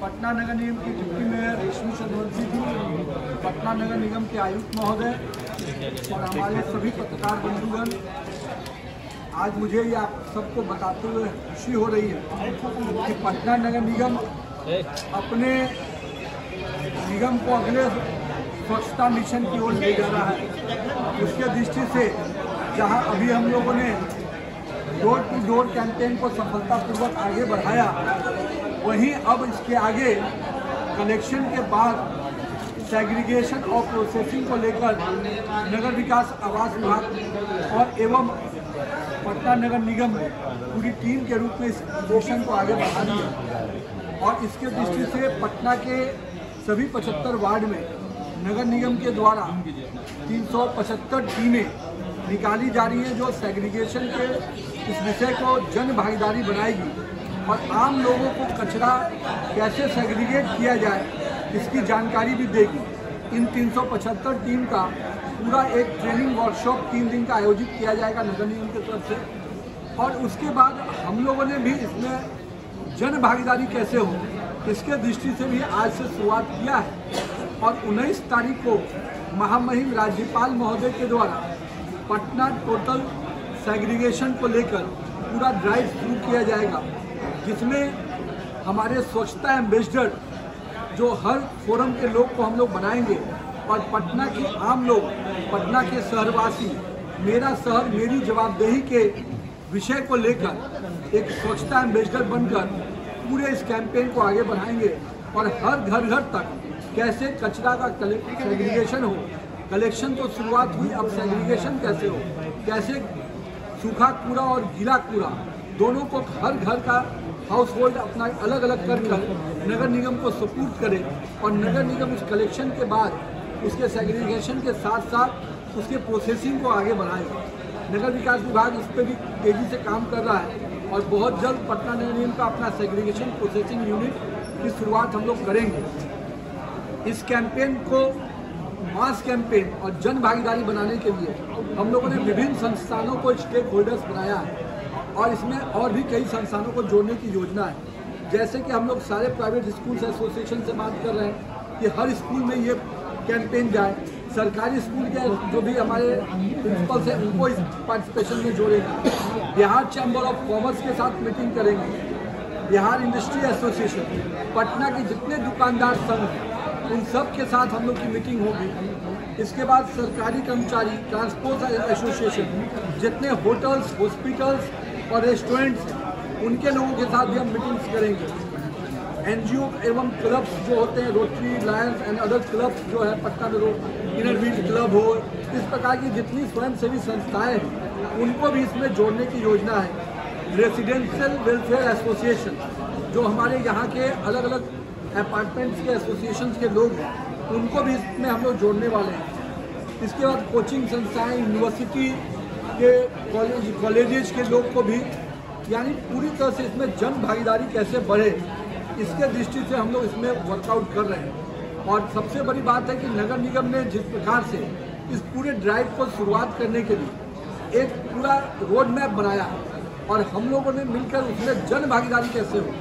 पटना नगर निगम की deputy mayor रेशमी चंद्रवंशी जी पटना नगर निगम के आयुक्त महोदय, और हमारे सभी पत्रकार बंधुगण, आज मुझे ये आप सबको बताते हुए खुशी हो रही है कि पटना नगर निगम अपने निगम को अगले स्वच्छता मिशन की ओर ले जा रहा है। उसके दृष्टि से जहाँ अभी हम लोगों ने डोर टू डोर कैंपेन को सफलतापूर्वक आगे बढ़ाया वहीं अब इसके आगे कलेक्शन के बाद सेग्रीगेशन और प्रोसेसिंग को लेकर नगर विकास आवास विभाग और एवं पटना नगर निगम पूरी टीम के रूप में इस मिशन को आगे बढ़ा दिया और इसके दृष्टि से पटना के सभी 75 वार्ड में नगर निगम के द्वारा 375 टीमें निकाली जा रही हैं जो सेग्रीगेशन के इस विषय को जन भागीदारी बनाएगी। और आम लोगों को कचरा कैसे सेग्रीगेट किया जाए, इसकी जानकारी भी देगी। इन 375 टीम का पूरा एक ट्रेनिंग वर्कशॉप तीन दिन का आयोजित किया जाएगा नगर निगम की तरफ़ से। और उसके बाद हम लोगों ने भी इसमें जन भागीदारी कैसे हो, इसके दृष्टि से भी आज से शुरुआत किया है। और 19 तारीख को महामहिम राज्यपाल महोदय के द्वारा पटना टोटल सेग्रीगेशन को लेकर पूरा ड्राइव शुरू किया जाएगा। जिसमें हमारे स्वच्छता एम्बेसडर जो हर फोरम के लोग को हम लोग बनाएँगे और पटना के आम लोग, पटना के शहरवासी, मेरा शहर मेरी जवाबदेही के विषय को लेकर एक स्वच्छता एम्बेसडर बनकर पूरे इस कैंपेन को आगे बढ़ाएँगे और हर घर घर तक कैसे कचरा का सेग्रीगेशन हो कलेक्शन तो शुरुआत हुई, अब सेग्रीगेशन कैसे हो, कैसे सूखा कूड़ा और गीला कूड़ा, दोनों को हर घर का हाउस होल्ड अपना अलग अलग कर कर नगर निगम को सपोर्ट करे और नगर निगम इस कलेक्शन के बाद, उसके सेग्रीगेशन के साथ साथ उसके प्रोसेसिंग को आगे बढ़ाए। नगर विकास विभाग इस पर भी तेज़ी से काम कर रहा है और बहुत जल्द पटना नगर निगम का अपना सेग्रीगेशन प्रोसेसिंग यूनिट की शुरुआत हम लोग करेंगे। इस कैंपेन को मास कैंपेन और जन भागीदारी बनाने के लिए हम लोगों ने विभिन्न संस्थानों को स्टेक होल्डर्स बनाया है। और इसमें और भी कई संस्थानों को जोड़ने की योजना है। जैसे कि हम लोग सारे प्राइवेट स्कूल्स एसोसिएशन से बात कर रहे हैं कि हर स्कूल में ये कैंपेन जाए। सरकारी स्कूल के जो भी हमारे प्रिंसिपल्स हैं, उनको इस पार्टिसिपेशन में जोड़ेंगे बिहार चैम्बर ऑफ़ कॉमर्स के साथ मीटिंग करेंगे। बिहार इंडस्ट्री एसोसिएशन, पटना के जितने दुकानदार संघ उन सब के साथ हम लोग की मीटिंग होगी। इसके बाद सरकारी कर्मचारी ट्रांसपोर्ट एसोसिएशन, जितने होटल्स हॉस्पिटल्स और रेस्टोरेंट्स उनके लोगों के साथ भी हम मीटिंग्स करेंगे। एनजीओ एवं क्लब्स जो होते हैं Rotary lions and other clubs जो है, पटना में रोड इनर व्हील क्लब हो, इस प्रकार की जितनी स्वयंसेवी संस्थाएँ हैं, उनको भी इसमें जोड़ने की योजना है। रेसिडेंशियल वेलफेयर एसोसिएशन जो हमारे यहाँ के अलग अलग अपार्टमेंट्स के एसोसिएशन के लोग हैं, उनको भी इसमें हम लोग जोड़ने वाले हैं। इसके बाद कोचिंग संस्थाएँ यूनिवर्सिटी के कॉलेज कॉलेजेस के लोग को भी, यानी पूरी तरह से इसमें जन भागीदारी कैसे बढ़े, इसके दृष्टि से हम लोग इसमें वर्कआउट कर रहे हैं। और सबसे बड़ी बात है कि नगर निगम ने जिस प्रकार से इस पूरे ड्राइव को शुरुआत करने के लिए एक पूरा रोड मैप बनाया और हम लोगों ने मिलकर उसमें जन भागीदारी कैसे हो,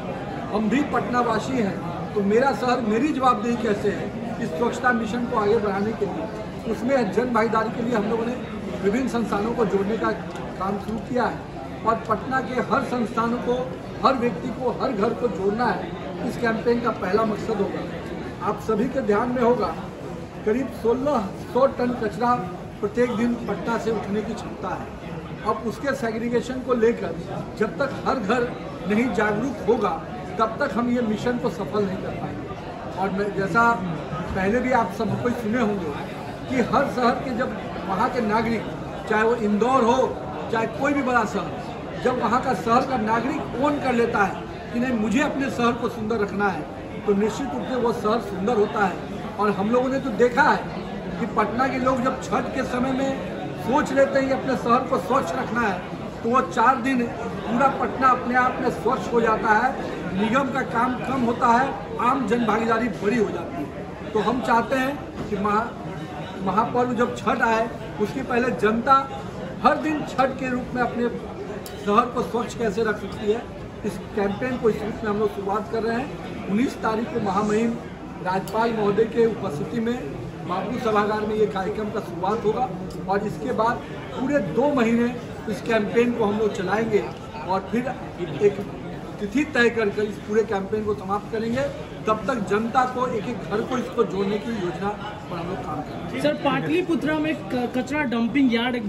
हम भी पटनावासी हैं तो मेरा शहर मेरी जवाबदेही कैसे है इस स्वच्छता मिशन को आगे बढ़ाने के लिए, उसमें जन भागीदारी के लिए हम लोगों ने विभिन्न संस्थानों को जोड़ने का काम शुरू किया है और पटना के हर संस्थानों को, हर व्यक्ति को, हर घर को जोड़ना है। इस कैंपेन का पहला मकसद होगा। आप सभी के ध्यान में होगा, करीब 1600 टन कचरा प्रत्येक दिन पटना से उठने की क्षमता है। अब उसके सेग्रीगेशन को लेकर जब तक हर घर नहीं जागरूक होगा, तब तक हम ये मिशन को सफल नहीं कर पाएँगे। और मैं, जैसा पहले भी आप सब कोई सुने होंगे कि हर शहर के जब वहाँ के नागरिक, चाहे वो इंदौर हो, चाहे कोई भी बड़ा शहर, जब वहाँ का शहर का नागरिक ओन कर लेता है कि नहीं, मुझे अपने शहर को सुंदर रखना है तो निश्चित रूप से वो शहर सुंदर होता है। और हम लोगों ने तो देखा है कि पटना के लोग जब छठ के समय में सोच लेते हैं कि अपने शहर को स्वच्छ रखना है तो वो चार दिन पूरा पटना अपने आप में स्वच्छ हो जाता है, निगम का काम कम होता है, आम जन भागीदारी बड़ी हो जाती है। तो हम चाहते हैं कि महा महापर्व जब छठ आए, उसके पहले जनता हर दिन छठ के रूप में अपने शहर को स्वच्छ कैसे रख सकती है, इस कैंपेन को इस रूप में हम लोग शुरुआत कर रहे हैं। उन्नीस तारीख को महामहिम राज्यपाल महोदय के उपस्थिति में बाबू सभागार में ये कार्यक्रम का शुरुआत होगा और इसके बाद पूरे दो महीने इस कैंपेन को हम लोग चलाएँगे और फिर एक तिथि तय कर कर इस पूरे कैंपेन को समाप्त करेंगे। तब तक जनता को एक एक घर को इसको जोड़ने की योजना पर हम लोग काम करेंगे सर, पाटलिपुत्रा में कचरा डंपिंग यार्ड